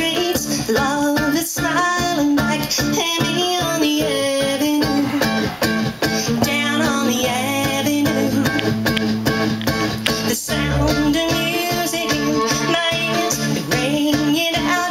streets. Love is smiling back at me on the avenue. Down on the avenue. The sound of music in my ears ringing out.